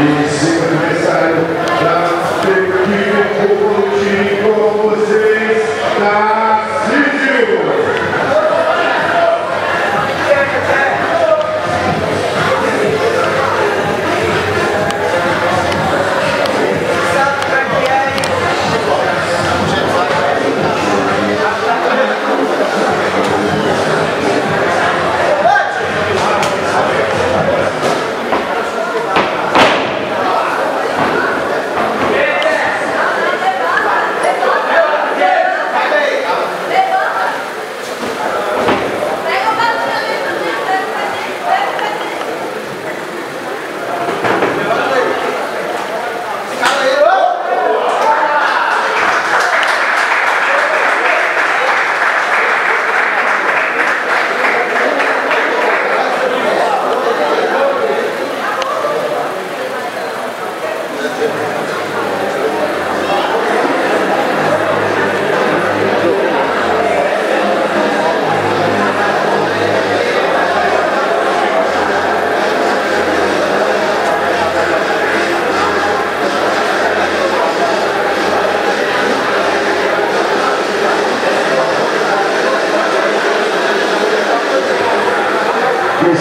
Esse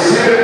Spirit.